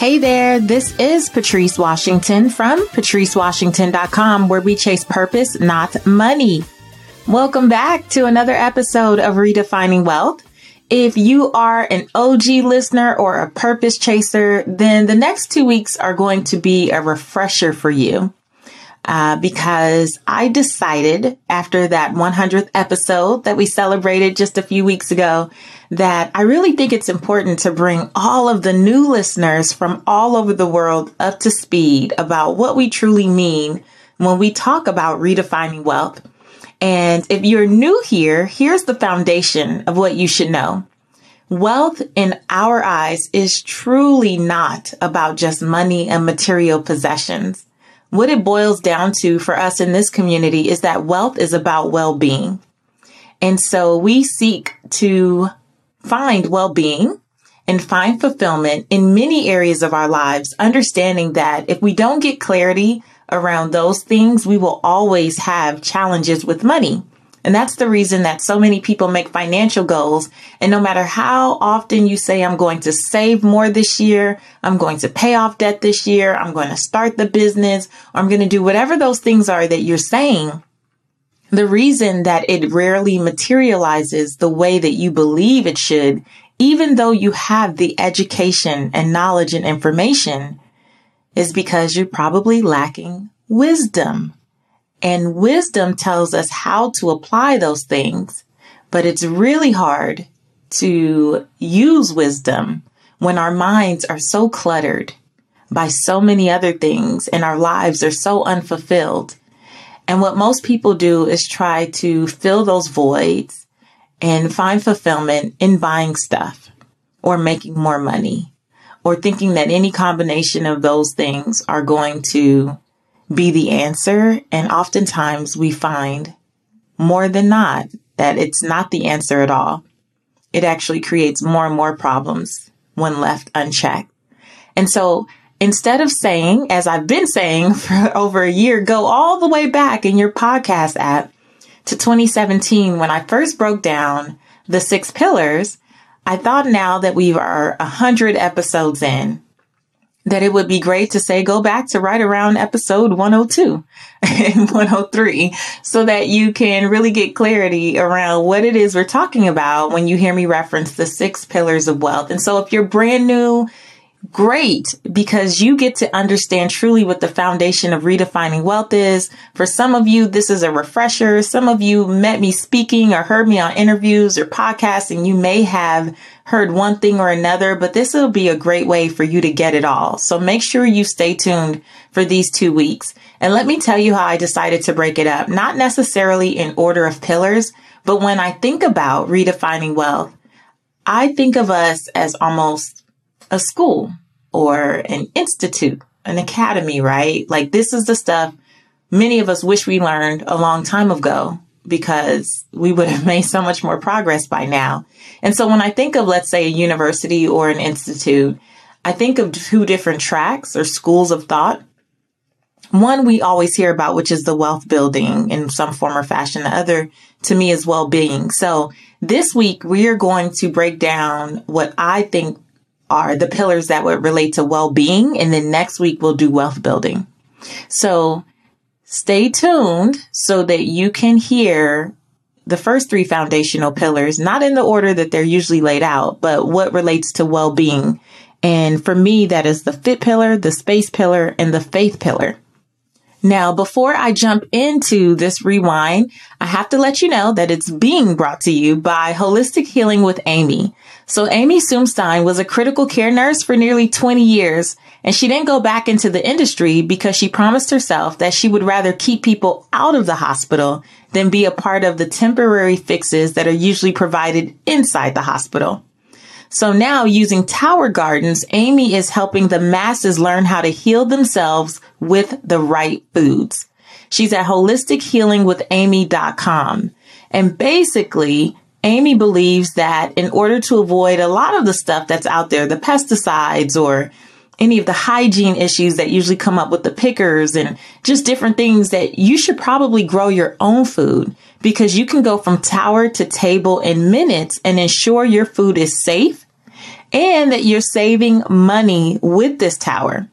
Hey there, this is Patrice Washington from patricewashington.com where we chase purpose, not money. Welcome back to another episode of Redefining Wealth. If you are an OG listener or a purpose chaser, then the next two weeks are going to be a refresher for you. Uh, because I decided after that 100th episode that we celebrated just a few weeks ago that I really think it's important to bring all of the new listeners from all over the world up to speed about what we truly mean when we talk about redefining wealth. And if you're new here, here's the foundation of what you should know. Wealth in our eyes is truly not about just money and material possessions. What it boils down to for us in this community is that wealth is about well-being. And so we seek to find well-being and find fulfillment in many areas of our lives, understanding that if we don't get clarity around those things, we will always have challenges with money. And that's the reason that so many people make financial goals. And no matter how often you say, I'm going to save more this year, I'm going to pay off debt this year, I'm going to start the business, or I'm going to do whatever those things are that you're saying, the reason that it rarely materializes the way that you believe it should, even though you have the education and knowledge and information, is because you're probably lacking wisdom. And wisdom tells us how to apply those things, but it's really hard to use wisdom when our minds are so cluttered by so many other things and our lives are so unfulfilled. And what most people do is try to fill those voids and find fulfillment in buying stuff or making more money or thinking that any combination of those things are going to be the answer. And oftentimes we find more than not that it's not the answer at all. It actually creates more and more problems when left unchecked. And so instead of saying, as I've been saying for over a year, go all the way back in your podcast app to 2017 when I first broke down the six pillars. I thought now that we are a hundred episodes in that it would be great to say go back to right around episode 102 and 103 so that you can really get clarity around what it is we're talking about when you hear me reference the six pillars of wealth. And so if you're brand new, great because you get to understand truly what the foundation of redefining wealth is. For some of you, this is a refresher. Some of you met me speaking or heard me on interviews or podcasts and you may have heard one thing or another, but this will be a great way for you to get it all. So make sure you stay tuned for these two weeks. And let me tell you how I decided to break it up, not necessarily in order of pillars, but when I think about redefining wealth, I think of us as almost a school or an institute, an academy, right? Like this is the stuff many of us wish we learned a long time ago because we would have made so much more progress by now. And so when I think of, let's say, a university or an institute, I think of two different tracks or schools of thought. One we always hear about, which is the wealth building in some form or fashion. The other to me is well being. So this week we are going to break down what I think are the pillars that would relate to well-being. And then next week we'll do wealth building. So stay tuned so that you can hear the first three foundational pillars, not in the order that they're usually laid out, but what relates to well-being. And for me, that is the fit pillar, the space pillar, and the faith pillar. Now, before I jump into this rewind, I have to let you know that it's being brought to you by Holistic Healing with Amy. So Amy Sumstein was a critical care nurse for nearly 20 years, and she didn't go back into the industry because she promised herself that she would rather keep people out of the hospital than be a part of the temporary fixes that are usually provided inside the hospital. So now using Tower Gardens, Amy is helping the masses learn how to heal themselves with the right foods. She's at holistichealingwithamy.com. And basically, Amy believes that in order to avoid a lot of the stuff that's out there, the pesticides or any of the hygiene issues that usually come up with the pickers and just different things that you should probably grow your own food because you can go from tower to table in minutes and ensure your food is safe and that you're saving money with this tower.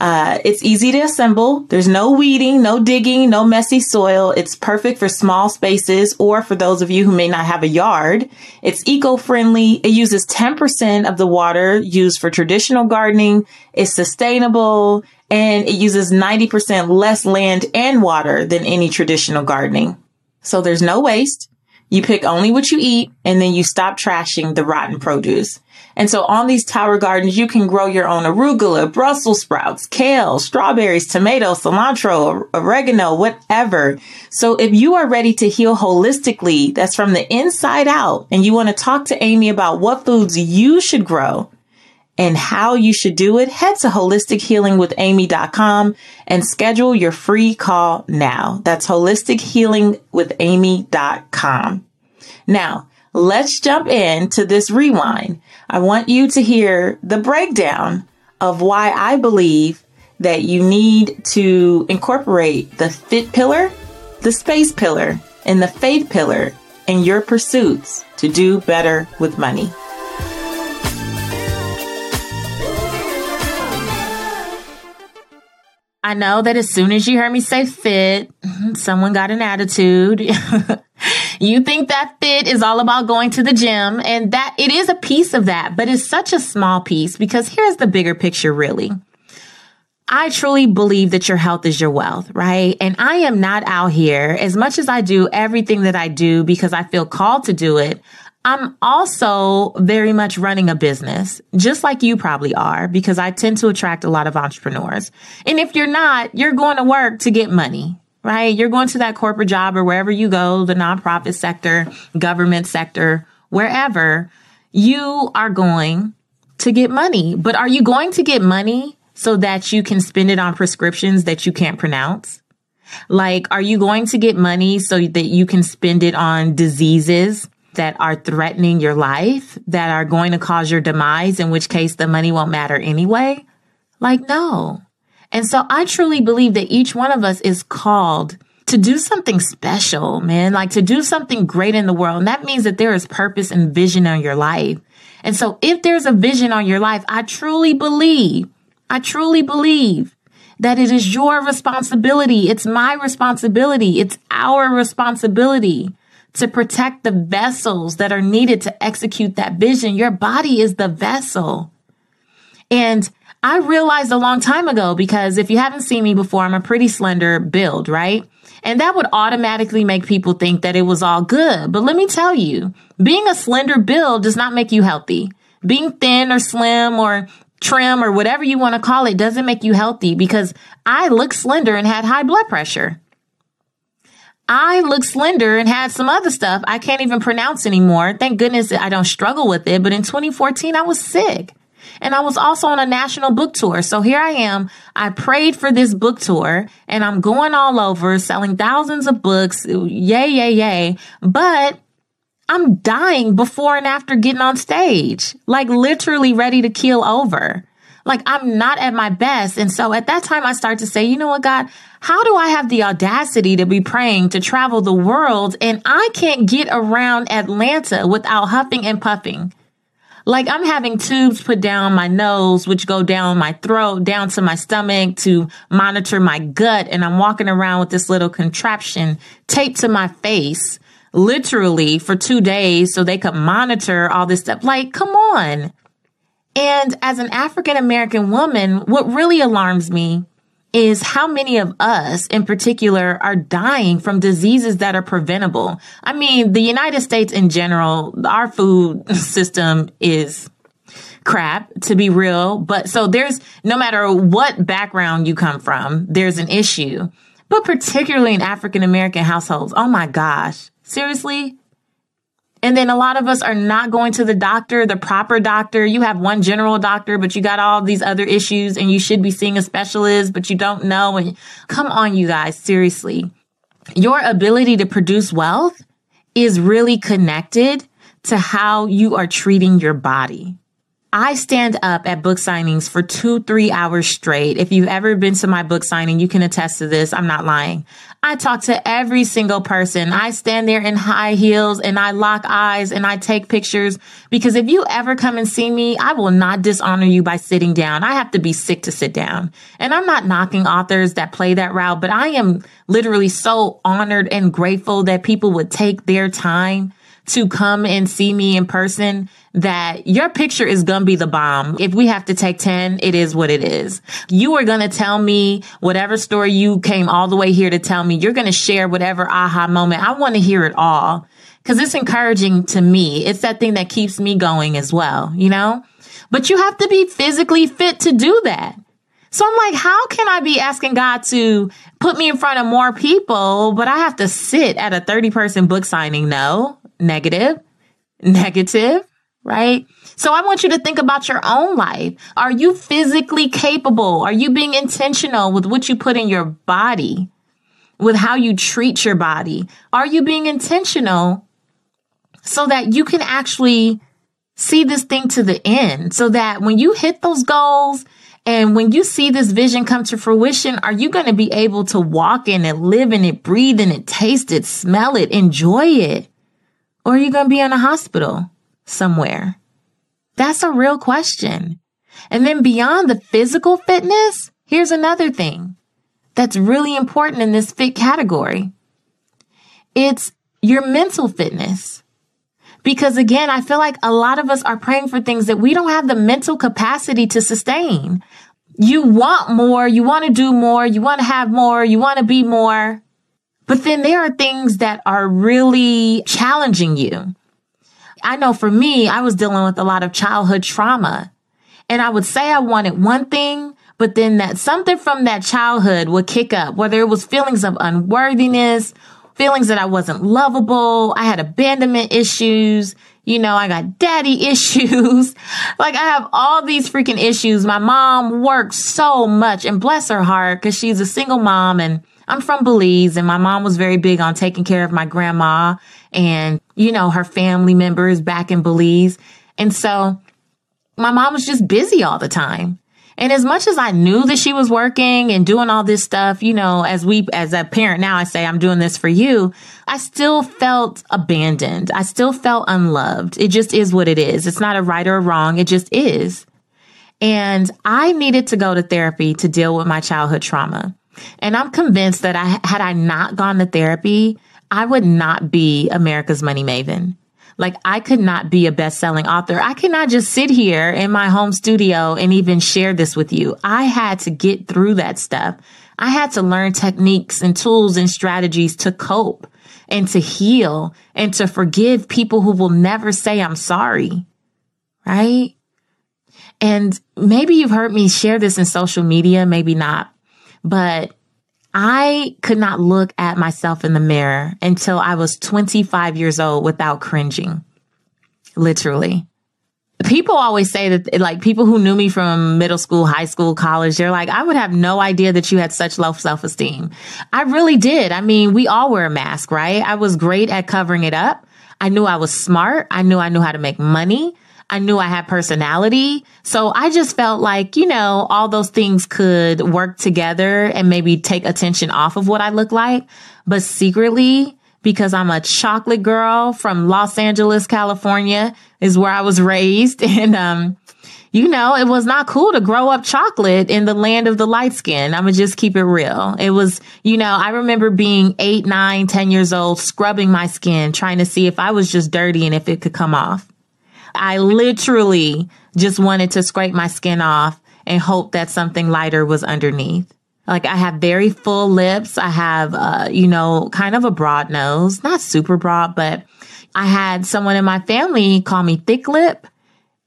Uh, it's easy to assemble. There's no weeding, no digging, no messy soil. It's perfect for small spaces or for those of you who may not have a yard. It's eco-friendly. It uses 10% of the water used for traditional gardening. It's sustainable and it uses 90% less land and water than any traditional gardening. So there's no waste. You pick only what you eat and then you stop trashing the rotten produce. And so on these tower gardens, you can grow your own arugula, Brussels sprouts, kale, strawberries, tomatoes, cilantro, oregano, whatever. So if you are ready to heal holistically, that's from the inside out, and you want to talk to Amy about what foods you should grow, and how you should do it, head to holistichealingwithamy.com and schedule your free call now. That's holistichealingwithamy.com. Now, let's jump into this rewind. I want you to hear the breakdown of why I believe that you need to incorporate the fit pillar, the space pillar, and the faith pillar in your pursuits to do better with money. I know that as soon as you heard me say fit, someone got an attitude. you think that fit is all about going to the gym and that it is a piece of that, but it's such a small piece because here's the bigger picture really. I truly believe that your health is your wealth, right? And I am not out here as much as I do everything that I do because I feel called to do it. I'm also very much running a business, just like you probably are, because I tend to attract a lot of entrepreneurs. And if you're not, you're going to work to get money, right? You're going to that corporate job or wherever you go, the nonprofit sector, government sector, wherever you are going to get money. But are you going to get money so that you can spend it on prescriptions that you can't pronounce? Like, are you going to get money so that you can spend it on diseases that are threatening your life, that are going to cause your demise, in which case the money won't matter anyway? Like, no. And so I truly believe that each one of us is called to do something special, man, like to do something great in the world. And that means that there is purpose and vision on your life. And so if there's a vision on your life, I truly believe, I truly believe that it is your responsibility. It's my responsibility. It's our responsibility to protect the vessels that are needed to execute that vision. Your body is the vessel. And I realized a long time ago because if you haven't seen me before, I'm a pretty slender build, right? And that would automatically make people think that it was all good. But let me tell you, being a slender build does not make you healthy. Being thin or slim or trim or whatever you want to call it doesn't make you healthy because I look slender and had high blood pressure. I looked slender and had some other stuff I can't even pronounce anymore. Thank goodness I don't struggle with it. But in 2014, I was sick. And I was also on a national book tour. So here I am. I prayed for this book tour and I'm going all over selling thousands of books. Yay, yay, yay. But I'm dying before and after getting on stage, like literally ready to keel over. Like I'm not at my best. And so at that time, I start to say, you know what, God, how do I have the audacity to be praying to travel the world and I can't get around Atlanta without huffing and puffing? Like I'm having tubes put down my nose, which go down my throat, down to my stomach to monitor my gut. And I'm walking around with this little contraption taped to my face, literally for two days so they could monitor all this stuff. Like, come on. And as an African American woman, what really alarms me is how many of us in particular are dying from diseases that are preventable. I mean, the United States in general, our food system is crap to be real. But so there's no matter what background you come from, there's an issue. But particularly in African American households, oh my gosh, seriously? And then a lot of us are not going to the doctor, the proper doctor. You have one general doctor, but you got all these other issues and you should be seeing a specialist, but you don't know. And come on, you guys, seriously. Your ability to produce wealth is really connected to how you are treating your body. I stand up at book signings for two, three hours straight. If you've ever been to my book signing, you can attest to this. I'm not lying. I talk to every single person. I stand there in high heels and I lock eyes and I take pictures because if you ever come and see me, I will not dishonor you by sitting down. I have to be sick to sit down. And I'm not knocking authors that play that route, but I am literally so honored and grateful that people would take their time to come and see me in person that your picture is going to be the bomb. If we have to take 10, it is what it is. You are going to tell me whatever story you came all the way here to tell me. You're going to share whatever aha moment. I want to hear it all because it's encouraging to me. It's that thing that keeps me going as well, you know? But you have to be physically fit to do that. So I'm like, how can I be asking God to put me in front of more people, but I have to sit at a 30 person book signing? No, negative, negative, right? So I want you to think about your own life. Are you physically capable? Are you being intentional with what you put in your body? With how you treat your body? Are you being intentional so that you can actually see this thing to the end? So that when you hit those goals and when you see this vision come to fruition, are you going to be able to walk in it, live in it, breathe in it, taste it, smell it, enjoy it? Or are you going to be in a hospital somewhere? That's a real question. And then beyond the physical fitness, here's another thing that's really important in this fit category. It's your mental fitness. Because again, I feel like a lot of us are praying for things that we don't have the mental capacity to sustain. You want more, you want to do more, you want to have more, you want to be more. But then there are things that are really challenging you. I know for me, I was dealing with a lot of childhood trauma and I would say I wanted one thing, but then that something from that childhood would kick up, whether it was feelings of unworthiness, feelings that I wasn't lovable. I had abandonment issues. You know, I got daddy issues. like I have all these freaking issues. My mom works so much and bless her heart because she's a single mom and I'm from Belize and my mom was very big on taking care of my grandma and, you know, her family members back in Belize. And so my mom was just busy all the time. And as much as I knew that she was working and doing all this stuff, you know, as we, as a parent now, I say, I'm doing this for you. I still felt abandoned. I still felt unloved. It just is what it is. It's not a right or a wrong. It just is. And I needed to go to therapy to deal with my childhood trauma. And I'm convinced that I, had I not gone to therapy, I would not be America's money maven. Like I could not be a best selling author. I cannot just sit here in my home studio and even share this with you. I had to get through that stuff. I had to learn techniques and tools and strategies to cope and to heal and to forgive people who will never say I'm sorry. Right? And maybe you've heard me share this in social media, maybe not. But I could not look at myself in the mirror until I was 25 years old without cringing. Literally. People always say that, like, people who knew me from middle school, high school, college, they're like, I would have no idea that you had such low self esteem. I really did. I mean, we all wear a mask, right? I was great at covering it up. I knew I was smart. I knew I knew how to make money. I knew I had personality. So I just felt like, you know, all those things could work together and maybe take attention off of what I look like. But secretly, because I'm a chocolate girl from Los Angeles, California is where I was raised. And, um, you know, it was not cool to grow up chocolate in the land of the light skin. I'm gonna just keep it real. It was, you know, I remember being eight, nine, ten years old, scrubbing my skin, trying to see if I was just dirty and if it could come off. I literally just wanted to scrape my skin off and hope that something lighter was underneath. Like I have very full lips. I have, uh, you know, kind of a broad nose, not super broad, but I had someone in my family call me thick lip.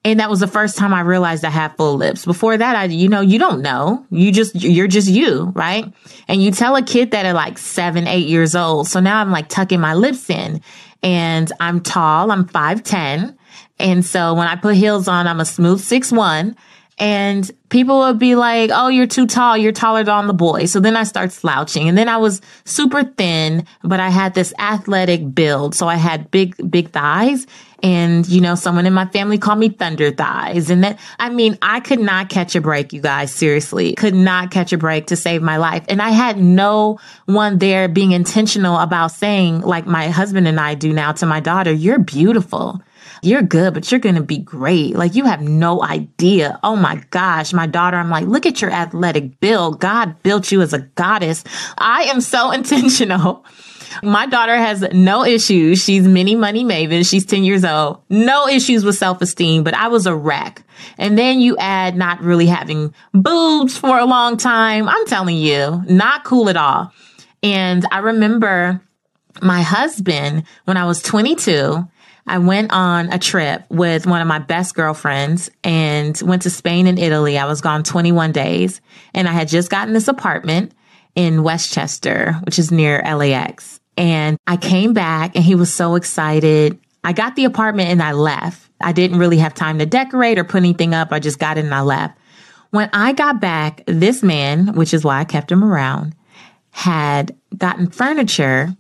And that was the first time I realized I had full lips. Before that, I, you know, you don't know. You just, you're just you, right? And you tell a kid that at like seven, eight years old. So now I'm like tucking my lips in and I'm tall. I'm 5'10 and so when I put heels on, I'm a smooth six one. And people would be like, Oh, you're too tall. You're taller than the boy. So then I start slouching. And then I was super thin, but I had this athletic build. So I had big, big thighs. And, you know, someone in my family called me thunder thighs. And that, I mean, I could not catch a break, you guys, seriously, could not catch a break to save my life. And I had no one there being intentional about saying, like my husband and I do now to my daughter, you're beautiful. You're good, but you're going to be great. Like you have no idea. Oh my gosh. My daughter, I'm like, look at your athletic build. God built you as a goddess. I am so intentional my daughter has no issues. She's mini money maven. She's 10 years old. No issues with self esteem, but I was a wreck. And then you add not really having boobs for a long time. I'm telling you, not cool at all. And I remember my husband when I was 22. I went on a trip with one of my best girlfriends and went to Spain and Italy. I was gone 21 days and I had just gotten this apartment in Westchester, which is near LAX. And I came back and he was so excited. I got the apartment and I left. I didn't really have time to decorate or put anything up. I just got it and I left. When I got back, this man, which is why I kept him around, had gotten furniture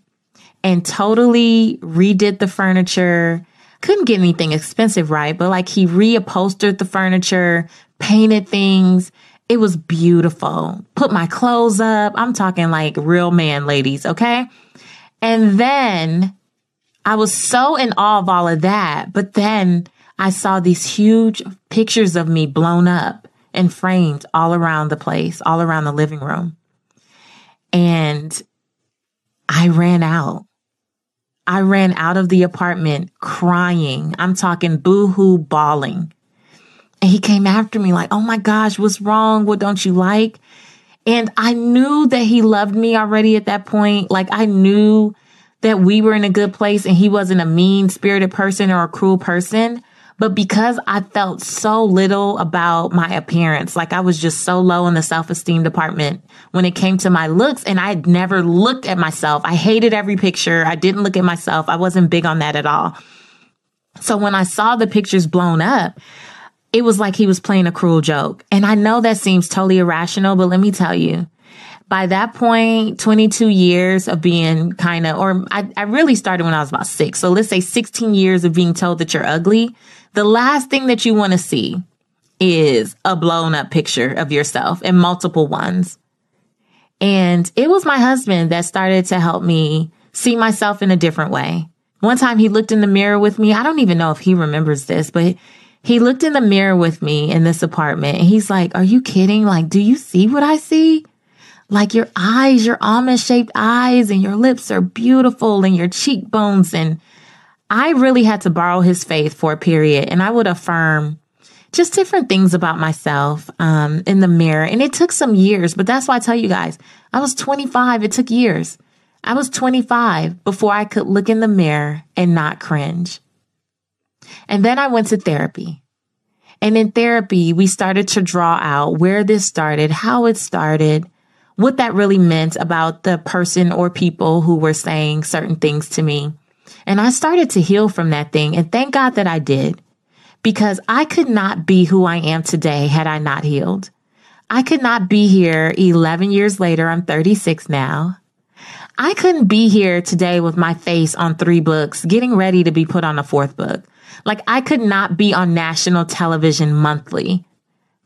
and totally redid the furniture. Couldn't get anything expensive, right? But like he reupholstered the furniture, painted things. It was beautiful. Put my clothes up. I'm talking like real man ladies, okay? And then I was so in awe of all of that. But then I saw these huge pictures of me blown up and framed all around the place, all around the living room. And I ran out. I ran out of the apartment crying. I'm talking boohoo bawling. And he came after me like, Oh my gosh, what's wrong? What don't you like? And I knew that he loved me already at that point. Like I knew that we were in a good place and he wasn't a mean spirited person or a cruel person. But because I felt so little about my appearance, like I was just so low in the self esteem department when it came to my looks and I had never looked at myself. I hated every picture. I didn't look at myself. I wasn't big on that at all. So when I saw the pictures blown up, it was like he was playing a cruel joke. And I know that seems totally irrational, but let me tell you, by that point, 22 years of being kind of, or I, I really started when I was about six. So let's say 16 years of being told that you're ugly. The last thing that you want to see is a blown up picture of yourself and multiple ones. And it was my husband that started to help me see myself in a different way. One time he looked in the mirror with me. I don't even know if he remembers this, but he looked in the mirror with me in this apartment and he's like, Are you kidding? Like, do you see what I see? Like your eyes, your almond shaped eyes and your lips are beautiful and your cheekbones. And I really had to borrow his faith for a period and I would affirm just different things about myself um, in the mirror. And it took some years, but that's why I tell you guys, I was 25. It took years. I was 25 before I could look in the mirror and not cringe. And then I went to therapy. And in therapy, we started to draw out where this started, how it started, what that really meant about the person or people who were saying certain things to me. And I started to heal from that thing. And thank God that I did because I could not be who I am today had I not healed. I could not be here 11 years later. I'm 36 now. I couldn't be here today with my face on three books, getting ready to be put on a fourth book. Like I could not be on national television monthly,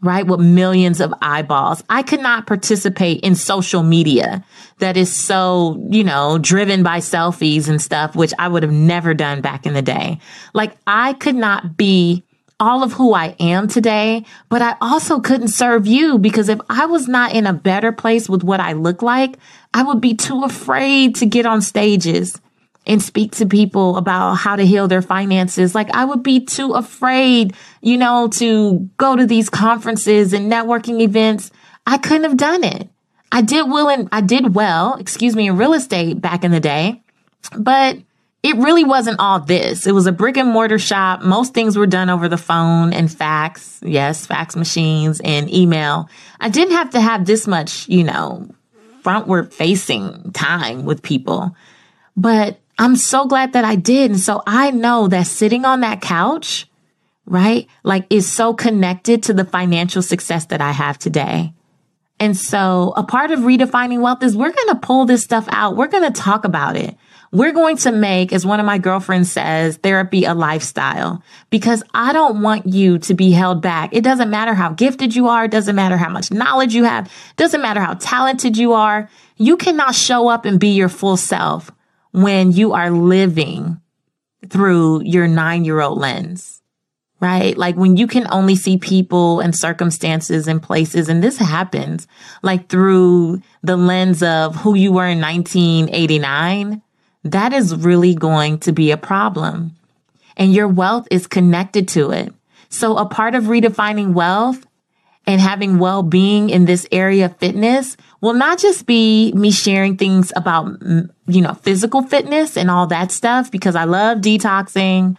right? With millions of eyeballs. I could not participate in social media that is so, you know, driven by selfies and stuff, which I would have never done back in the day. Like I could not be all of who I am today, but I also couldn't serve you because if I was not in a better place with what I look like, I would be too afraid to get on stages and speak to people about how to heal their finances. Like I would be too afraid, you know, to go to these conferences and networking events. I couldn't have done it. I did well and I did well, excuse me, in real estate back in the day, but it really wasn't all this. It was a brick and mortar shop. Most things were done over the phone and fax. Yes, fax machines and email. I didn't have to have this much, you know, frontward facing time with people. But I'm so glad that I did. And so I know that sitting on that couch, right, like is so connected to the financial success that I have today. And so a part of redefining wealth is we're going to pull this stuff out. We're going to talk about it. we're going to make, as one of my girlfriends says, therapy a lifestyle because I don't want you to be held back. It doesn't matter how gifted you are. It doesn't matter how much knowledge you have. It doesn't matter how talented you are. You cannot show up and be your full self when you are living through your nine year old lens, right? Like when you can only see people and circumstances and places, and this happens like through the lens of who you were in 1989 that is really going to be a problem. And your wealth is connected to it. So a part of redefining wealth and having well-being in this area of fitness will not just be me sharing things about, mm, you know, physical fitness and all that stuff because I love detoxing.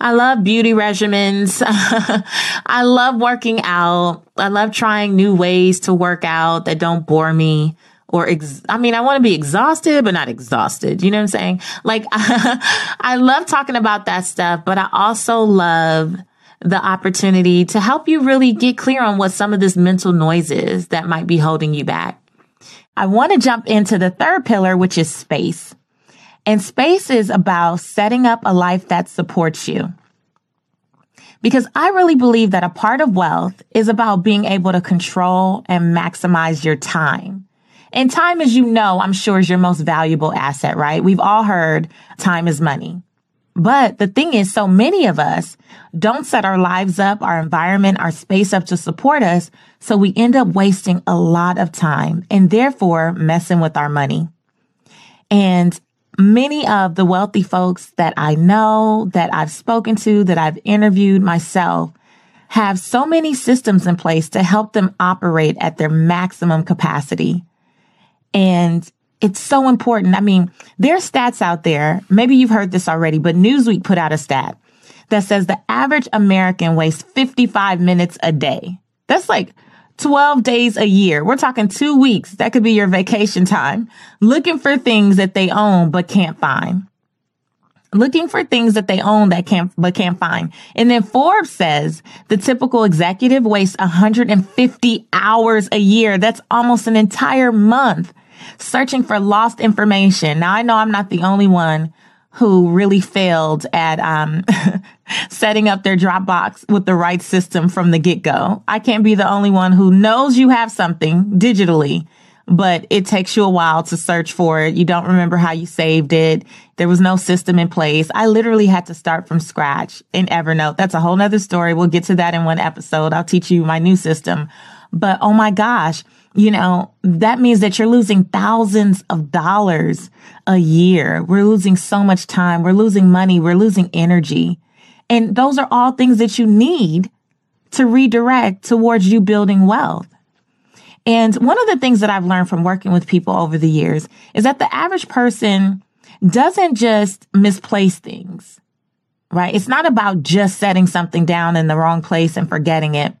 I love beauty regimens. I love working out. I love trying new ways to work out that don't bore me or ex- I mean, I want to be exhausted, but not exhausted. You know what I'm saying? Like, I love talking about that stuff, but I also love the opportunity to help you really get clear on what some of this mental noise is that might be holding you back. I want to jump into the third pillar, which is space. And space is about setting up a life that supports you. Because I really believe that a part of wealth is about being able to control and maximize your time. And time, as you know, I'm sure is your most valuable asset, right? We've all heard time is money. But the thing is, so many of us don't set our lives up, our environment, our space up to support us. So we end up wasting a lot of time and therefore messing with our money. And many of the wealthy folks that I know, that I've spoken to, that I've interviewed myself have so many systems in place to help them operate at their maximum capacity. And it's so important. I mean, there are stats out there. Maybe you've heard this already, but Newsweek put out a stat that says the average American wastes 55 minutes a day. That's like 12 days a year. We're talking two weeks. That could be your vacation time looking for things that they own but can't find. Looking for things that they own that can't, but can't find. And then Forbes says the typical executive wastes 150 hours a year. That's almost an entire month searching for lost information. Now I know I'm not the only one who really failed at um, setting up their Dropbox with the right system from the get go. I can't be the only one who knows you have something digitally, but it takes you a while to search for it. You don't remember how you saved it. There was no system in place. I literally had to start from scratch in Evernote. That's a whole nother story. We'll get to that in one episode. I'll teach you my new system. But oh my gosh, you know, that means that you're losing thousands of dollars a year. We're losing so much time. We're losing money. We're losing energy. And those are all things that you need to redirect towards you building wealth. And one of the things that I've learned from working with people over the years is that the average person doesn't just misplace things, right? It's not about just setting something down in the wrong place and forgetting it.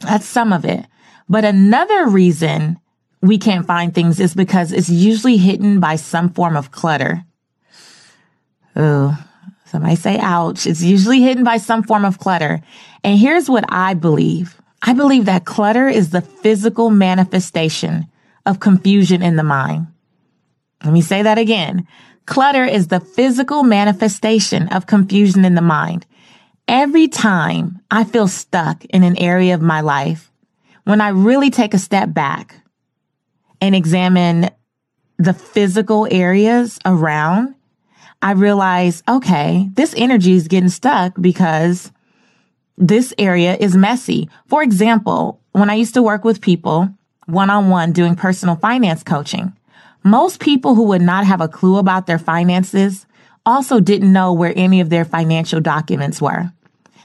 That's some of it. But another reason we can't find things is because it's usually hidden by some form of clutter. Oh, somebody say ouch. It's usually hidden by some form of clutter. And here's what I believe. I believe that clutter is the physical manifestation of confusion in the mind. Let me say that again. Clutter is the physical manifestation of confusion in the mind. Every time I feel stuck in an area of my life, when I really take a step back and examine the physical areas around, I realize, okay, this energy is getting stuck because this area is messy. For example, when I used to work with people one on one doing personal finance coaching, most people who would not have a clue about their finances also didn't know where any of their financial documents were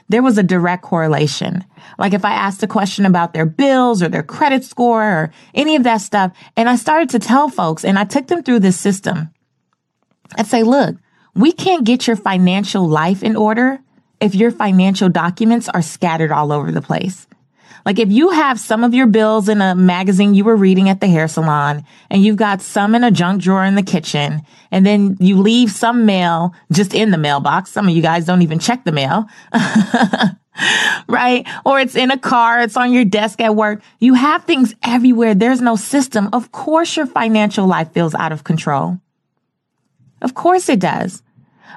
there was a direct correlation. Like if I asked a question about their bills or their credit score or any of that stuff, and I started to tell folks and I took them through this system, I'd say, look, we can't get your financial life in order if your financial documents are scattered all over the place. Like if you have some of your bills in a magazine you were reading at the hair salon and you've got some in a junk drawer in the kitchen and then you leave some mail just in the mailbox. Some of you guys don't even check the mail. right? Or it's in a car, it's on your desk at work. You have things everywhere. There's no system. Of course, your financial life feels out of control. Of course it does.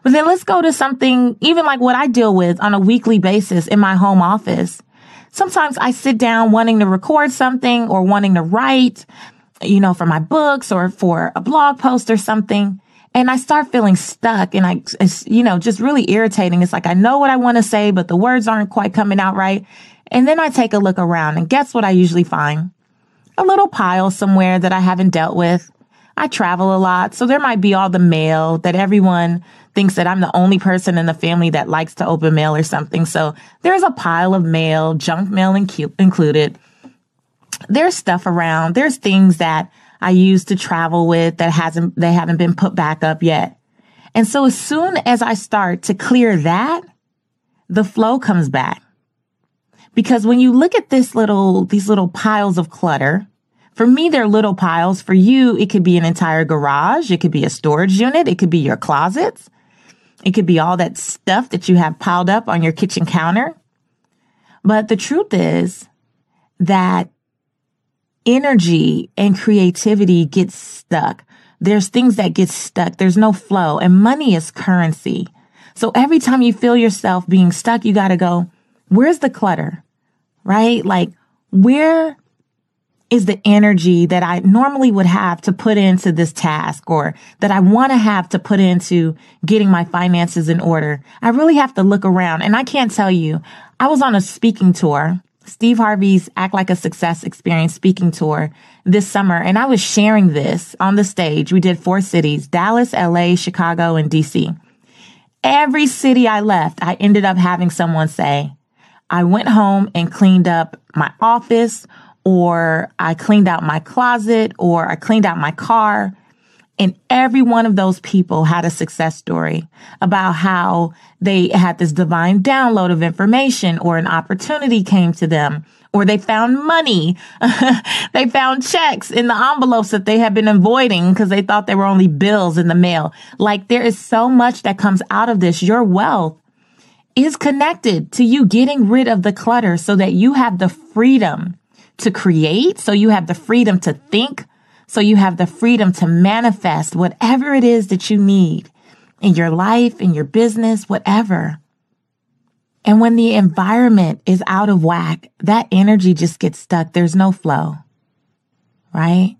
But then let's go to something even like what I deal with on a weekly basis in my home office. Sometimes I sit down wanting to record something or wanting to write, you know, for my books or for a blog post or something. And I start feeling stuck and I, it's, you know, just really irritating. It's like I know what I want to say, but the words aren't quite coming out right. And then I take a look around and guess what I usually find? A little pile somewhere that I haven't dealt with. I travel a lot, so there might be all the mail that everyone thinks that I'm the only person in the family that likes to open mail or something. So there's a pile of mail, junk mail included. There's stuff around. There's things that I used to travel with that hasn't, they haven't been put back up yet. And so as soon as I start to clear that, the flow comes back. Because when you look at this little, these little piles of clutter, for me, they're little piles. For you, it could be an entire garage. It could be a storage unit. It could be your closets. It could be all that stuff that you have piled up on your kitchen counter. But the truth is that energy and creativity gets stuck. There's things that get stuck. There's no flow and money is currency. So every time you feel yourself being stuck, you got to go, where's the clutter? Right? Like where is the energy that I normally would have to put into this task or that I want to have to put into getting my finances in order. I really have to look around and I can't tell you. I was on a speaking tour, Steve Harvey's Act Like a Success Experience speaking tour this summer. And I was sharing this on the stage. We did four cities, Dallas, LA, Chicago, and DC. Every city I left, I ended up having someone say, I went home and cleaned up my office or I cleaned out my closet or I cleaned out my car. And every one of those people had a success story about how they had this divine download of information or an opportunity came to them or they found money. they found checks in the envelopes that they had been avoiding because they thought they were only bills in the mail. Like there is so much that comes out of this. Your wealth is connected to you getting rid of the clutter so that you have the freedom to create. So you have the freedom to think. So you have the freedom to manifest whatever it is that you need in your life, in your business, whatever. And when the environment is out of whack, that energy just gets stuck. There's no flow. Right.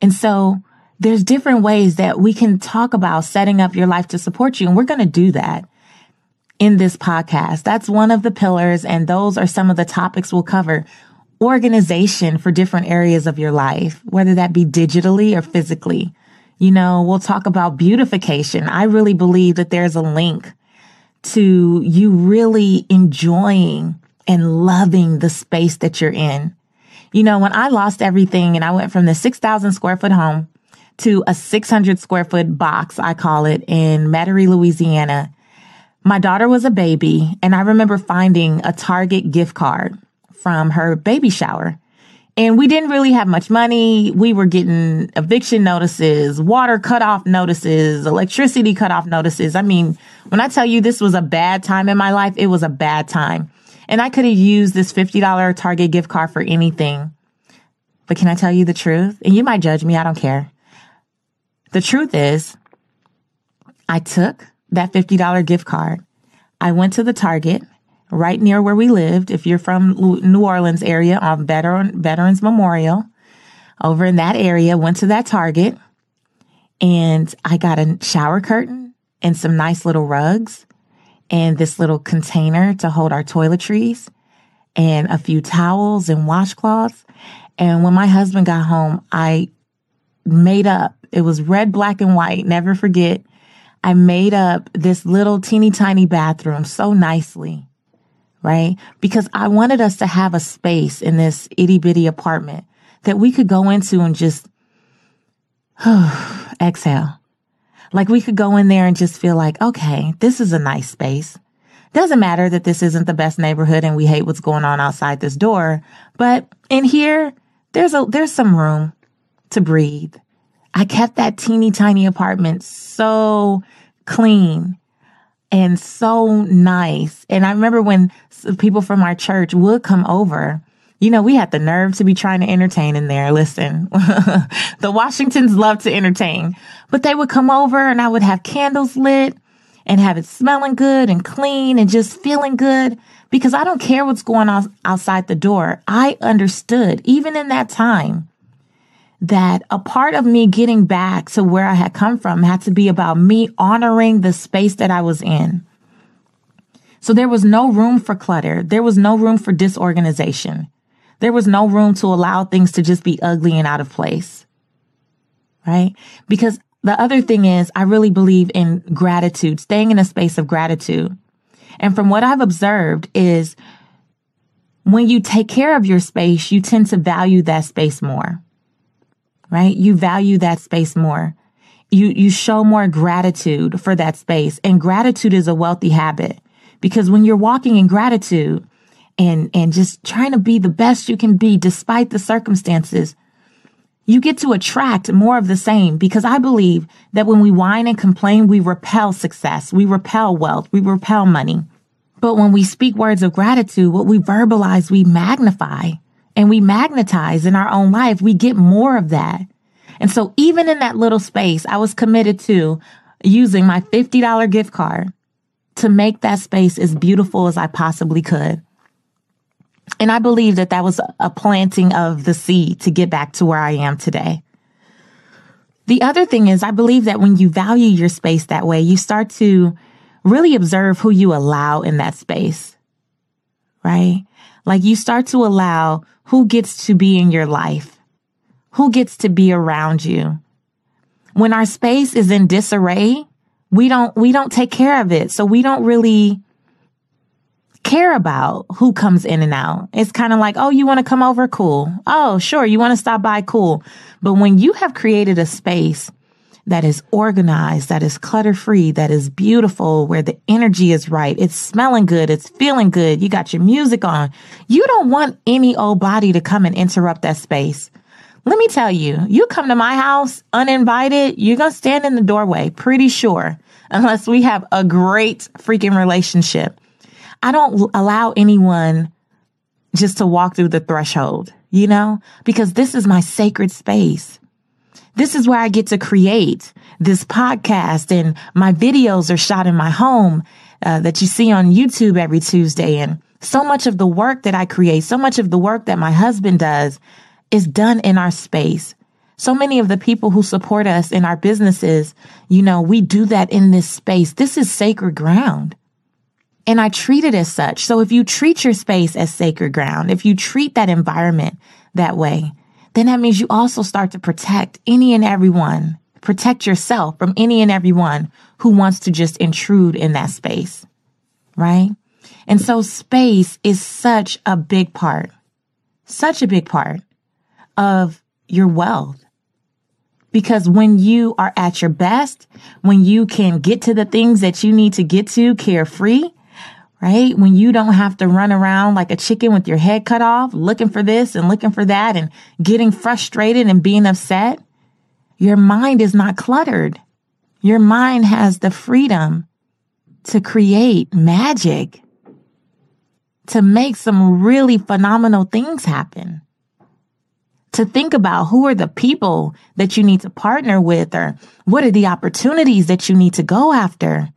And so there's different ways that we can talk about setting up your life to support you. And we're going to do that in this podcast. That's one of the pillars. And those are some of the topics we'll cover organization for different areas of your life, whether that be digitally or physically. You know, we'll talk about beautification. I really believe that there's a link to you really enjoying and loving the space that you're in. You know, when I lost everything and I went from the 6,000 square foot home to a 600 square foot box, I call it in Metairie, Louisiana, my daughter was a baby and I remember finding a Target gift card from her baby shower. And we didn't really have much money. We were getting eviction notices, water cutoff notices, electricity cutoff notices. I mean, when I tell you this was a bad time in my life, it was a bad time. And I could have used this $50 Target gift card for anything. But can I tell you the truth? And you might judge me. I don't care. The truth is, I took that $50 gift card. I went to the Target right near where we lived. If you're from New Orleans area on Veteran, Veterans Memorial, over in that area, went to that Target and I got a shower curtain and some nice little rugs and this little container to hold our toiletries and a few towels and washcloths. And when my husband got home, I made up, it was red, black, and white. Never forget. I made up this little teeny tiny bathroom so nicely right? Because I wanted us to have a space in this itty bitty apartment that we could go into and just exhale. Like we could go in there and just feel like, okay, this is a nice space. Doesn't matter that this isn't the best neighborhood and we hate what's going on outside this door, but in here, there's a, there's some room to breathe. I kept that teeny tiny apartment so clean and so nice. And I remember when people from our church would come over, You know, we had the nerve to be trying to entertain in there. Listen, the Washingtons love to entertain, but they would come over and I would have candles lit and have it smelling good and clean and just feeling good because I don't care what's going on outside the door. I understood, even in that time, that a part of me getting back to where I had come from had to be about me honoring the space that I was in. So there was no room for clutter. There was no room for disorganization. There was no room to allow things to just be ugly and out of place. Right? Because the other thing is, I really believe in gratitude, staying in a space of gratitude. And from what I've observed is when you take care of your space, you tend to value that space more, right? You value that space more. You, you show more gratitude for that space. And gratitude is a wealthy habit because when you're walking in gratitude, and, and just trying to be the best you can be despite the circumstances, you get to attract more of the same because I believe that when we whine and complain, we repel success, we repel wealth, we repel money. But when we speak words of gratitude, what we verbalize, we magnify and we magnetize in our own life. We get more of that. And so even in that little space, I was committed to using my $50 gift card to make that space as beautiful as I possibly could. And I believe that that was a planting of the seed to get back to where I am today. The other thing is, I believe that when you value your space that way, you start to really observe who you allow in that space, right? Like you start to allow who gets to be in your life, who gets to be around you. When our space is in disarray, we don't, we don't take care of it. So we don't really care about who comes in and out. It's kind of like, oh, you want to come over? Cool. Oh, sure. You want to stop by? Cool. But when you have created a space that is organized, that is clutter free, that is beautiful, where the energy is right, it's smelling good, it's feeling good, you got your music on, you don't want any old body to come and interrupt that space. Let me tell you, you come to my house uninvited, you're going to stand in the doorway, pretty sure, unless we have a great freaking relationship. I don't allow anyone just to walk through the threshold, you know, because this is my sacred space. This is where I get to create this podcast and my videos are shot in my home uh, that you see on YouTube every Tuesday. And so much of the work that I create, so much of the work that my husband does is done in our space. So many of the people who support us in our businesses, you know, we do that in this space. This is sacred ground. And I treat it as such. So if you treat your space as sacred ground, if you treat that environment that way, then that means you also start to protect any and everyone, protect yourself from any and everyone who wants to just intrude in that space. Right? And so space is such a big part, such a big part of your wealth. Because when you are at your best, when you can get to the things that you need to get to carefree, right? When you don't have to run around like a chicken with your head cut off, looking for this and looking for that and getting frustrated and being upset, your mind is not cluttered. Your mind has the freedom to create magic, to make some really phenomenal things happen. To think about who are the people that you need to partner with or what are the opportunities that you need to go after.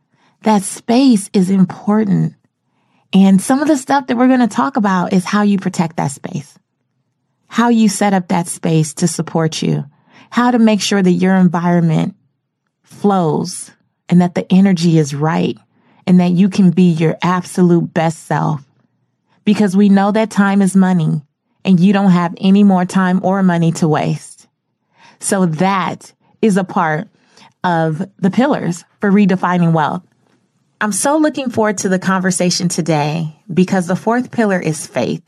That space is important. And some of the stuff that we're going to talk about is how you protect that space, how you set up that space to support you, how to make sure that your environment flows and that the energy is right and that you can be your absolute best self. Because we know that time is money and you don't have any more time or money to waste. So that is a part of the pillars for redefining wealth. I'm so looking forward to the conversation today because the fourth pillar is faith.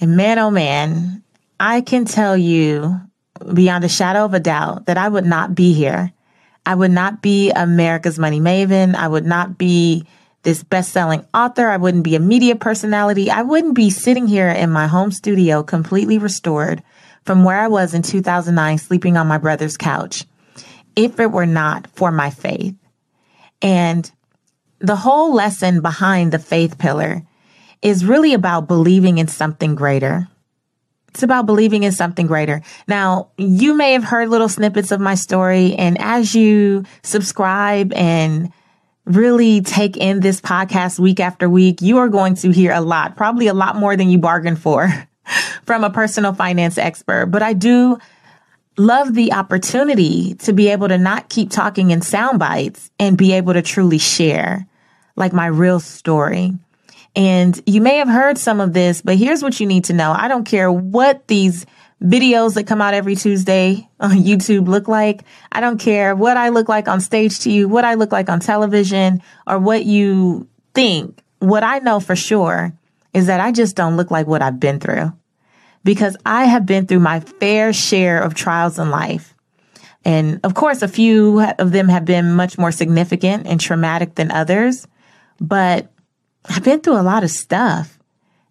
And man, oh man, I can tell you beyond a shadow of a doubt that I would not be here. I would not be America's Money Maven. I would not be this best selling author. I wouldn't be a media personality. I wouldn't be sitting here in my home studio completely restored from where I was in 2009, sleeping on my brother's couch, if it were not for my faith. And the whole lesson behind the faith pillar is really about believing in something greater. It's about believing in something greater. Now, you may have heard little snippets of my story, and as you subscribe and really take in this podcast week after week, you are going to hear a lot, probably a lot more than you bargained for from a personal finance expert. But I do love the opportunity to be able to not keep talking in sound bites and be able to truly share like my real story. And you may have heard some of this, but here's what you need to know. I don't care what these videos that come out every Tuesday on YouTube look like. I don't care what I look like on stage to you, what I look like on television, or what you think. What I know for sure is that I just don't look like what I've been through because I have been through my fair share of trials in life. And of course, a few of them have been much more significant and traumatic than others, but I've been through a lot of stuff.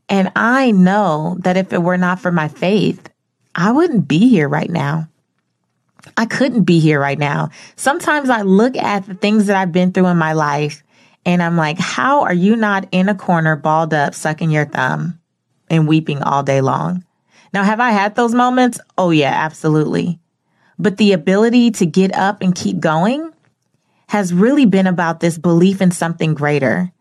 And I know that if it were not for my faith, I wouldn't be here right now. I couldn't be here right now. Sometimes I look at the things that I've been through in my life and I'm like, how are you not in a corner, balled up, sucking your thumb and weeping all day long? Now, have I had those moments? Oh, yeah, absolutely. But the ability to get up and keep going has really been about this belief in something greater.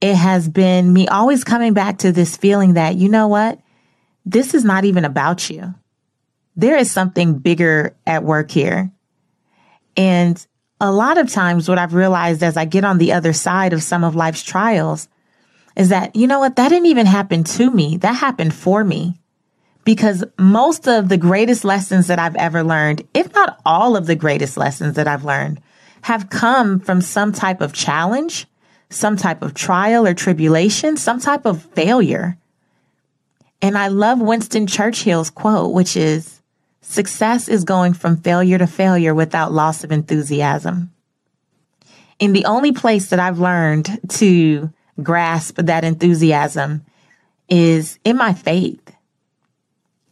It has been me always coming back to this feeling that, you know what? This is not even about you. There is something bigger at work here. And a lot of times, what I've realized as I get on the other side of some of life's trials is that, you know what? That didn't even happen to me. That happened for me because most of the greatest lessons that I've ever learned, if not all of the greatest lessons that I've learned, have come from some type of challenge, some type of trial or tribulation, some type of failure. And I love Winston Churchill's quote, which is success is going from failure to failure without loss of enthusiasm. And the only place that I've learned to grasp that enthusiasm is in my faith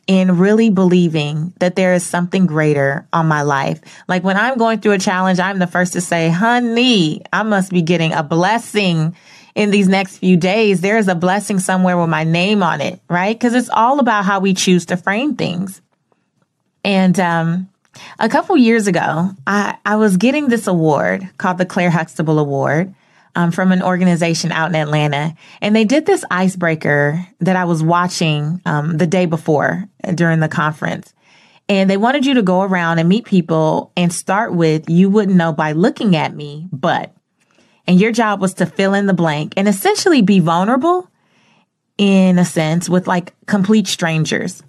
in really believing that there is something greater on my life. Like when I'm going through a challenge, I'm the first to say, honey, I must be getting a blessing in these next few days. There is a blessing somewhere with my name on it, right? Because it's all about how we choose to frame things. And um, a couple years ago, I, I was getting this award called the Claire Huxtable Award um, from an organization out in Atlanta. And they did this icebreaker that I was watching um, the day before during the conference. And they wanted you to go around and meet people and start with, you wouldn't know by looking at me, but. And your job was to fill in the blank and essentially be vulnerable in a sense with like complete strangers.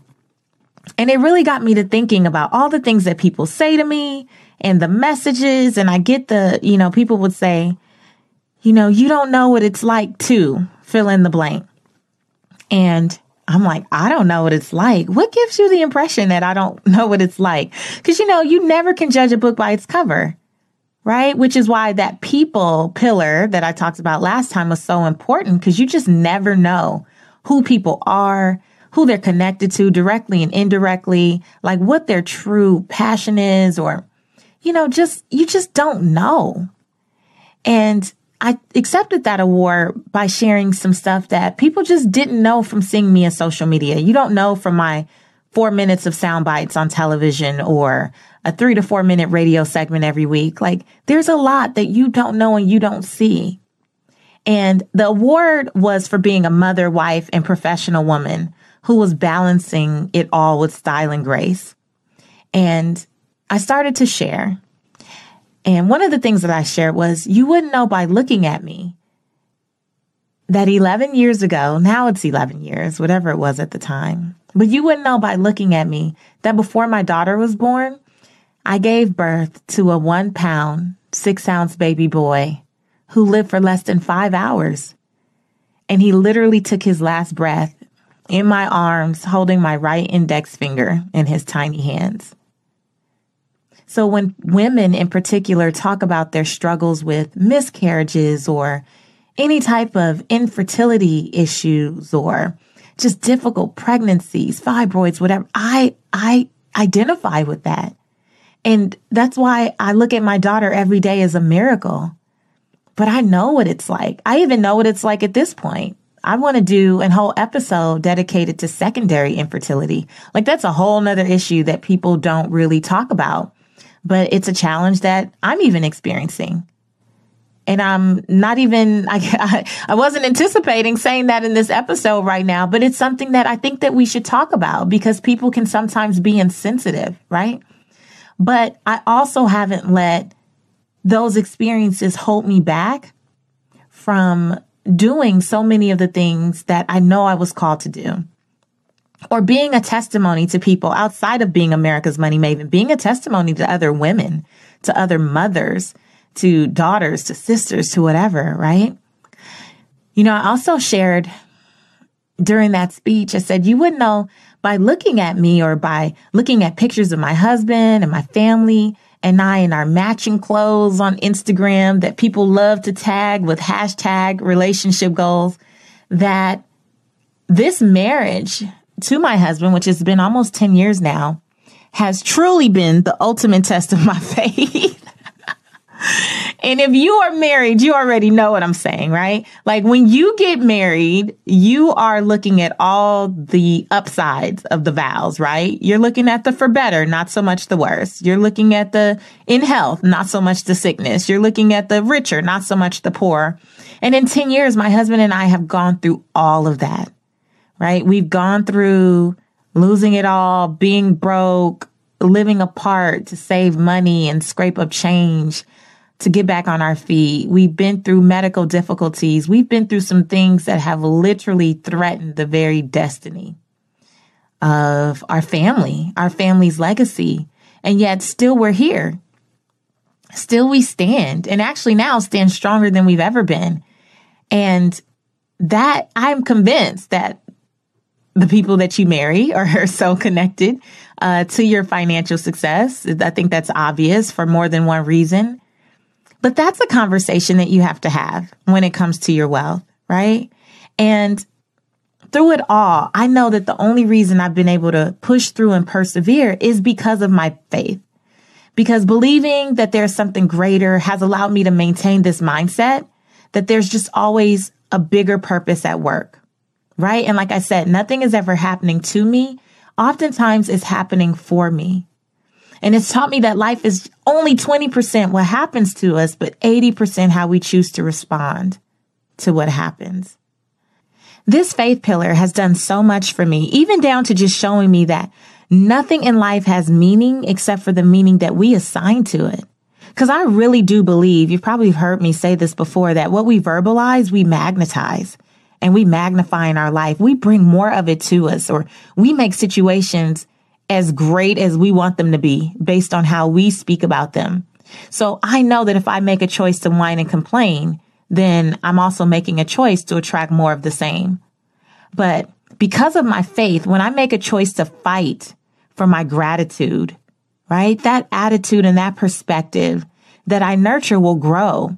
And it really got me to thinking about all the things that people say to me and the messages. And I get the, you know, people would say, you know, you don't know what it's like to fill in the blank. And I'm like, I don't know what it's like. What gives you the impression that I don't know what it's like? Because, you know, you never can judge a book by its cover, right? Which is why that people pillar that I talked about last time was so important because you just never know who people are, who they're connected to directly and indirectly, like what their true passion is, or, you know, just, you just don't know. And I accepted that award by sharing some stuff that people just didn't know from seeing me in social media. You don't know from my four minutes of sound bites on television or a three to four minute radio segment every week. Like there's a lot that you don't know and you don't see. And the award was for being a mother, wife, and professional woman who was balancing it all with style and grace. And I started to share and one of the things that I shared was you wouldn't know by looking at me that 11 years ago, now it's 11 years, whatever it was at the time, but you wouldn't know by looking at me that before my daughter was born, I gave birth to a one pound, six ounce baby boy who lived for less than five hours. And he literally took his last breath in my arms, holding my right index finger in his tiny hands. So when women in particular talk about their struggles with miscarriages or any type of infertility issues or just difficult pregnancies, fibroids, whatever, I, I identify with that. And that's why I look at my daughter every day as a miracle. But I know what it's like. I even know what it's like at this point. I want to do a whole episode dedicated to secondary infertility. Like that's a whole nother issue that people don't really talk about, but it's a challenge that I'm even experiencing. And I'm not even, I, I, wasn't anticipating saying that in this episode right now, but it's something that I think that we should talk about because people can sometimes be insensitive, right? But I also haven't let those experiences hold me back from doing so many of the things that I know I was called to do. Or being a testimony to people outside of being America's Money Maven, being a testimony to other women, to other mothers, to daughters, to sisters, to whatever, right? You know, I also shared during that speech, I said, you wouldn't know by looking at me or by looking at pictures of my husband and my family and I in our matching clothes on Instagram that people love to tag with hashtag relationship goals that this marriage to my husband, which has been almost 10 years now, has truly been the ultimate test of my faith. And if you are married, you already know what I'm saying, right? Like when you get married, you are looking at all the upsides of the vows, right? You're looking at the for better, not so much the worse. You're looking at the in health, not so much the sickness. You're looking at the richer, not so much the poor. And in 10 years, my husband and I have gone through all of that, right? We've gone through losing it all, being broke, living apart to save money and scrape up change to get back on our feet. We've been through medical difficulties. We've been through some things that have literally threatened the very destiny of our family, our family's legacy. And yet still we're here. Still we stand and actually now stand stronger than we've ever been. And that I'm convinced that the people that you marry are so connected uh, to your financial success. I think that's obvious for more than one reason. But that's a conversation that you have to have when it comes to your wealth, right? And through it all, I know that the only reason I've been able to push through and persevere is because of my faith. Because believing that there's something greater has allowed me to maintain this mindset that there's just always a bigger purpose at work, right? And like I said, nothing is ever happening to me. Oftentimes it's happening for me. And it's taught me that life is only 20% what happens to us, but 80% how we choose to respond to what happens. This faith pillar has done so much for me, even down to just showing me that nothing in life has meaning except for the meaning that we assign to it. Cause I really do believe, you've probably heard me say this before, that what we verbalize, we magnetize and we magnify in our life. We bring more of it to us or we make situations as great as we want them to be based on how we speak about them. So I know that if I make a choice to whine and complain, then I'm also making a choice to attract more of the same. But because of my faith, when I make a choice to fight for my gratitude, right? That attitude and that perspective that I nurture will grow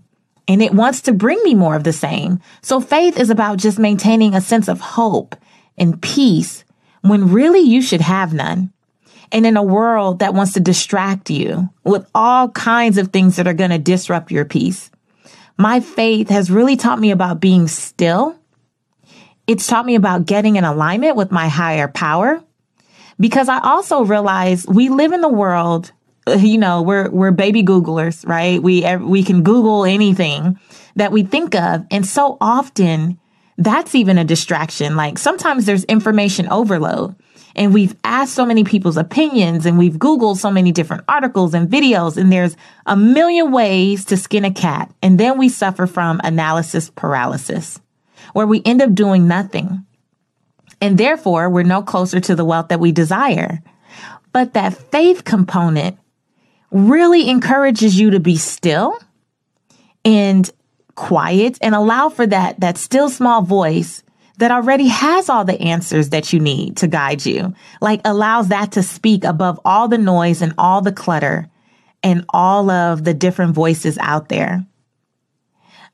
and it wants to bring me more of the same. So faith is about just maintaining a sense of hope and peace when really you should have none and in a world that wants to distract you with all kinds of things that are going to disrupt your peace. My faith has really taught me about being still. It's taught me about getting in alignment with my higher power because I also realize we live in the world Uh, you know, we're we're baby Googlers, right? We we can Google anything that we think of, and so often that's even a distraction. Like sometimes there's information overload. And we've asked so many people's opinions and we've Googled so many different articles and videos and there's a million ways to skin a cat. And then we suffer from analysis paralysis where we end up doing nothing. And therefore we're no closer to the wealth that we desire. But that faith component really encourages you to be still and quiet and allow for that, that still small voice that already has all the answers that you need to guide you, like allows that to speak above all the noise and all the clutter and all of the different voices out there.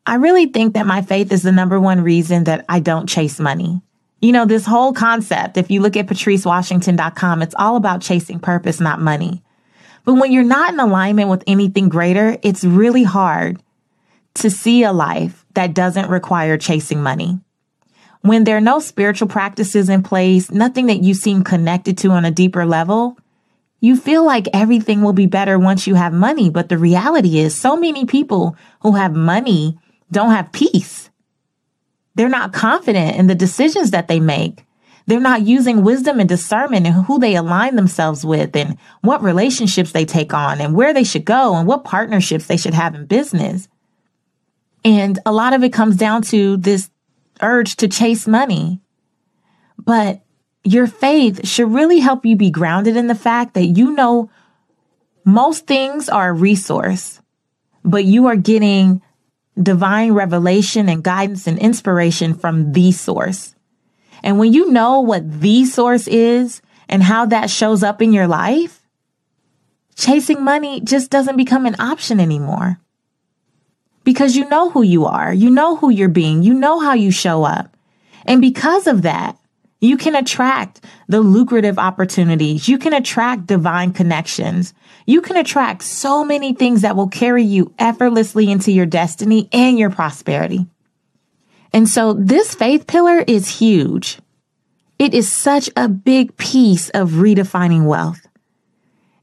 I really think that my faith is the number one reason that I don't chase money. You know, this whole concept, if you look at patricewashington.com, it's all about chasing purpose, not money. But when you're not in alignment with anything greater, it's really hard to see a life that doesn't require chasing money. when there are no spiritual practices in place, nothing that you seem connected to on a deeper level, you feel like everything will be better once you have money. But the reality is so many people who have money don't have peace. They're not confident in the decisions that they make. They're not using wisdom and discernment and who they align themselves with and what relationships they take on and where they should go and what partnerships they should have in business. And a lot of it comes down to this urge to chase money. But your faith should really help you be grounded in the fact that you know most things are a resource, but you are getting divine revelation and guidance and inspiration from the source. And when you know what the source is and how that shows up in your life, chasing money just doesn't become an option anymore because you know who you are. You know who you're being. You know how you show up. And because of that, you can attract the lucrative opportunities. You can attract divine connections. You can attract so many things that will carry you effortlessly into your destiny and your prosperity. And so this faith pillar is huge. It is such a big piece of redefining wealth.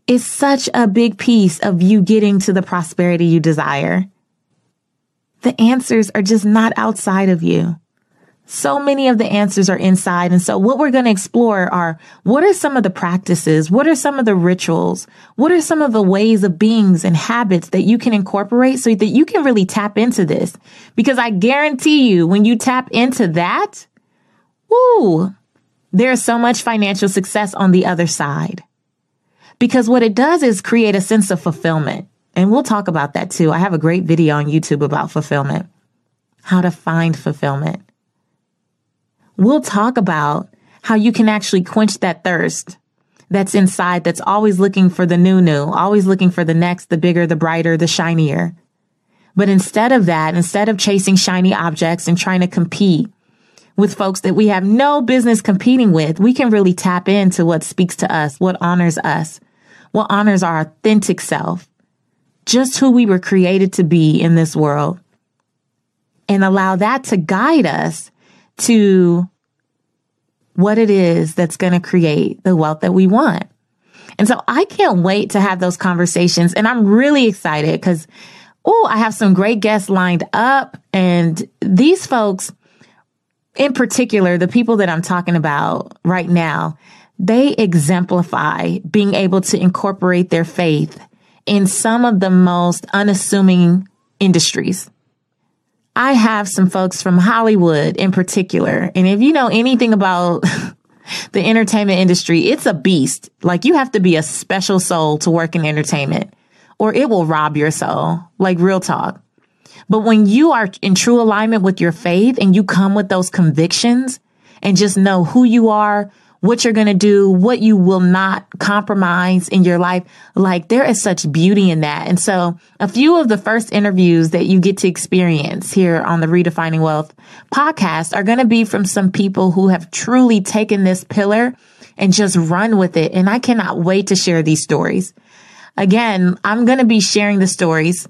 It's such a big piece of you getting to the prosperity you desire the answers are just not outside of you. So many of the answers are inside. And so what we're going to explore are what are some of the practices? What are some of the rituals? What are some of the ways of beings and habits that you can incorporate so that you can really tap into this? Because I guarantee you when you tap into that, whoo, there's so much financial success on the other side. Because what it does is create a sense of fulfillment. And we'll talk about that too. I have a great video on YouTube about fulfillment, how to find fulfillment. We'll talk about how you can actually quench that thirst that's inside that's always looking for the new new, always looking for the next, the bigger, the brighter, the shinier. But instead of that, instead of chasing shiny objects and trying to compete with folks that we have no business competing with, we can really tap into what speaks to us, what honors us, what honors our authentic self just who we were created to be in this world and allow that to guide us to what it is that's going to create the wealth that we want. And so I can't wait to have those conversations. And I'm really excited because, oh, I have some great guests lined up. And these folks, in particular, the people that I'm talking about right now, they exemplify being able to incorporate their faith in some of the most unassuming industries. I have some folks from Hollywood in particular. And if you know anything about the entertainment industry, it's a beast. Like you have to be a special soul to work in entertainment or it will rob your soul. Like real talk. But when you are in true alignment with your faith and you come with those convictions and just know who you are, what you're going to do, what you will not compromise in your life. Like there is such beauty in that. And so a few of the first interviews that you get to experience here on the Redefining Wealth podcast are going to be from some people who have truly taken this pillar and just run with it. And I cannot wait to share these stories. Again, I'm going to be sharing the stories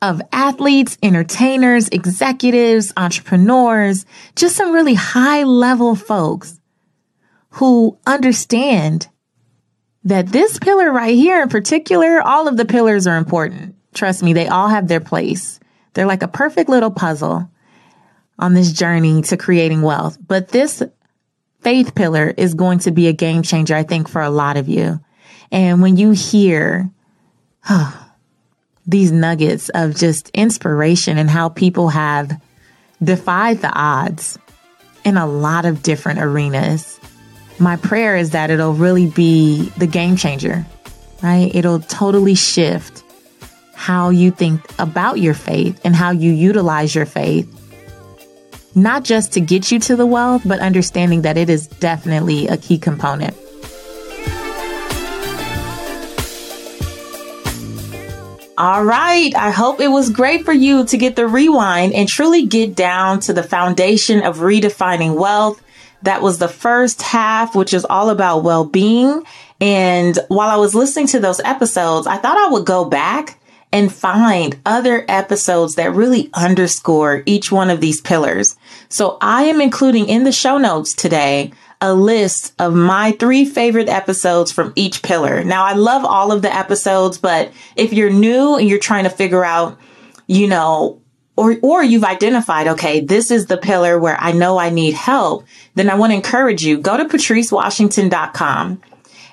of athletes, entertainers, executives, entrepreneurs, just some really high level folks who understand that this pillar right here in particular, all of the pillars are important. Trust me, they all have their place. They're like a perfect little puzzle on this journey to creating wealth. But this faith pillar is going to be a game changer, I think, for a lot of you. And when you hear oh, these nuggets of just inspiration and how people have defied the odds in a lot of different arenas, my prayer is that it'll really be the game changer, right? It'll totally shift how you think about your faith and how you utilize your faith. Not just to get you to the wealth, but understanding that it is definitely a key component. All right. I hope it was great for you to get the rewind and truly get down to the foundation of redefining wealth that was the first half, which is all about well being. And while I was listening to those episodes, I thought I would go back and find other episodes that really underscore each one of these pillars. So I am including in the show notes today a list of my three favorite episodes from each pillar. Now, I love all of the episodes, but if you're new and you're trying to figure out, you know, or, or you've identified, okay, this is the pillar where I know I need help, then I want to encourage you, go to patricewashington.com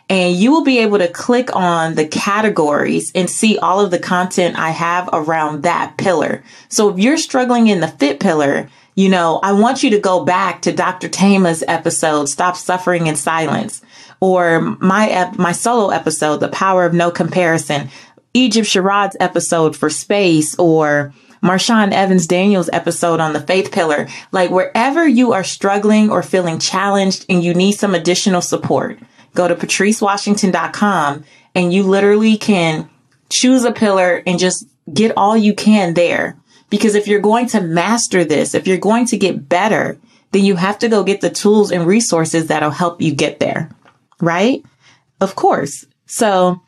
and you will be able to click on the categories and see all of the content I have around that pillar. So if you're struggling in the fit pillar, you know, I want you to go back to Dr. Tama's episode, Stop Suffering in Silence, or my, my solo episode, The Power of No Comparison, Egypt Sherrod's episode for space, or Marshawn Evans Daniels episode on the faith pillar. Like wherever you are struggling or feeling challenged and you need some additional support, go to patricewashington.com and you literally can choose a pillar and just get all you can there. Because if you're going to master this, if you're going to get better, then you have to go get the tools and resources that'll help you get there. Right? Of course. So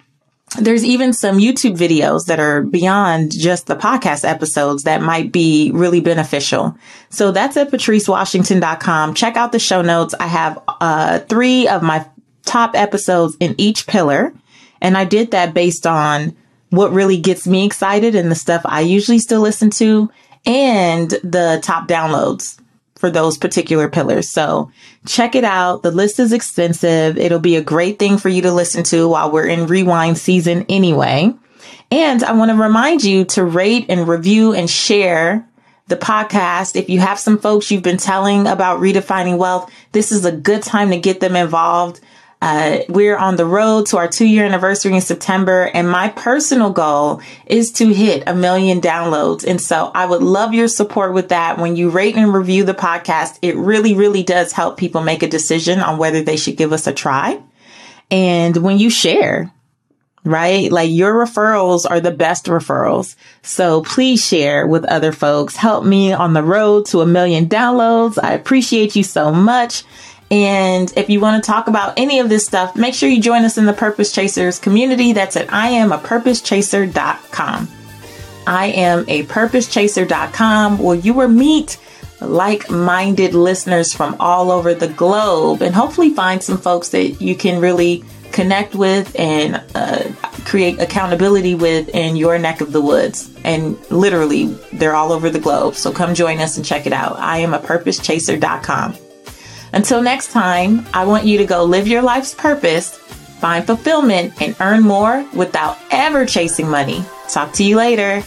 there's even some YouTube videos that are beyond just the podcast episodes that might be really beneficial. So that's at patricewashington.com. Check out the show notes. I have uh, three of my top episodes in each pillar. And I did that based on what really gets me excited and the stuff I usually still listen to and the top downloads for those particular pillars. So check it out. The list is extensive. It'll be a great thing for you to listen to while we're in rewind season anyway. And I want to remind you to rate and review and share the podcast. If you have some folks you've been telling about redefining wealth, this is a good time to get them involved. Uh, we're on the road to our two year anniversary in September, and my personal goal is to hit a million downloads. And so I would love your support with that. When you rate and review the podcast, it really, really does help people make a decision on whether they should give us a try. And when you share, right? Like your referrals are the best referrals. So please share with other folks. Help me on the road to a million downloads. I appreciate you so much. And if you want to talk about any of this stuff, make sure you join us in the Purpose Chasers community. That's at iamapurposechaser.com. I am a purposechaser.com where you will meet like-minded listeners from all over the globe and hopefully find some folks that you can really connect with and uh, create accountability with in your neck of the woods. And literally, they're all over the globe. So come join us and check it out. I am a purposechaser.com. Until next time, I want you to go live your life's purpose, find fulfillment, and earn more without ever chasing money. Talk to you later.